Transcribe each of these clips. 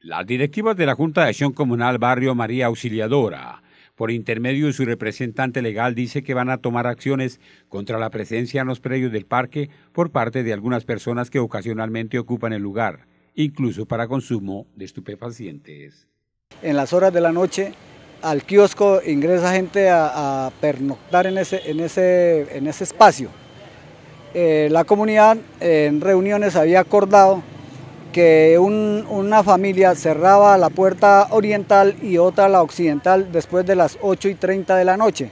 Las directivas de la Junta de Acción Comunal Barrio María Auxiliadora, por intermedio de su representante legal, dice que van a tomar acciones contra la presencia en los predios del parque por parte de algunas personas que ocasionalmente ocupan el lugar, incluso para consumo de estupefacientes. En las horas de la noche al kiosco ingresa gente a, pernoctar en ese, en ese, en ese espacio. Eh, la comunidad en reuniones había acordado que una familia cerraba la puerta oriental y otra la occidental después de las 8 y 30 de la noche.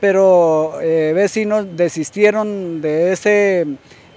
Pero eh, vecinos desistieron de ese,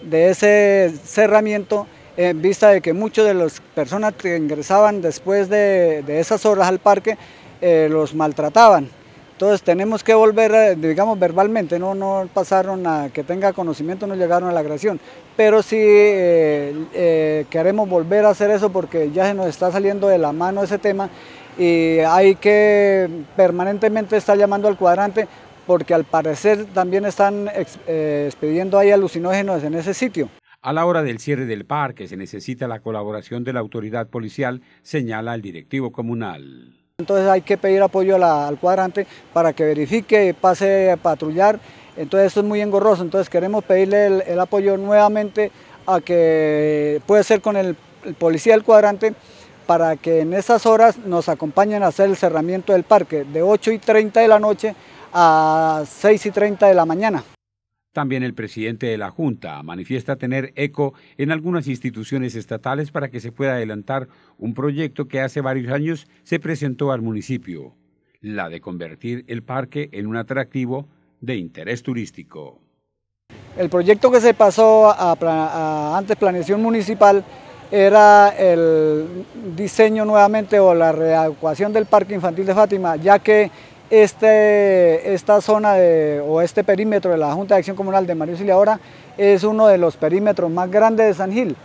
de ese cerramiento en vista de que muchas de las personas que ingresaban después de, esas horas al parque eh, los maltrataban. Entonces tenemos que volver, eh, digamos verbalmente, no, no pasaron a que tenga conocimiento, no llegaron a la agresión, pero sí eh, queremos volver a hacer eso porque ya se nos está saliendo de la mano ese tema y hay que permanentemente estar llamando al cuadrante porque al parecer también están expidiendo ahí alucinógenos en ese sitio. A la hora del cierre del parque se necesita la colaboración de la autoridad policial, señala el directivo comunal. Entonces hay que pedir apoyo al cuadrante para que verifique, pase a patrullar. Entonces esto es muy engorroso, entonces queremos pedirle el, apoyo nuevamente a que puede ser con el, el, policía del cuadrante para que en esas horas nos acompañen a hacer el cerramiento del parque de 8 y 30 de la noche a 6 y 30 de la mañana. También el presidente de la Junta manifiesta tener eco en algunas instituciones estatales para que se pueda adelantar un proyecto que hace varios años se presentó al municipio, la de convertir el parque en un atractivo de interés turístico. El proyecto que se pasó a, antes planeación municipal era el diseño nuevamente o la readecuación del Parque Infantil de Fátima, ya que este, esta zona o este perímetro de la Junta de Acción Comunal de María Auxiliadora es uno de los perímetros más grandes de San Gil,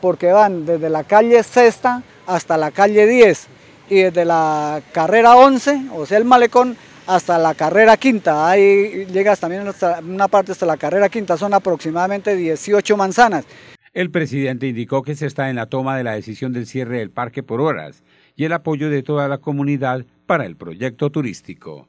porque van desde la calle Sexta hasta la calle 10 y desde la carrera 11, o sea el malecón, hasta la carrera quinta. Ahí llegas también hasta una parte hasta la carrera quinta, son aproximadamente 18 manzanas. El presidente indicó que se está en la toma de la decisión del cierre del parque por horas y el apoyo de toda la comunidad para el proyecto turístico.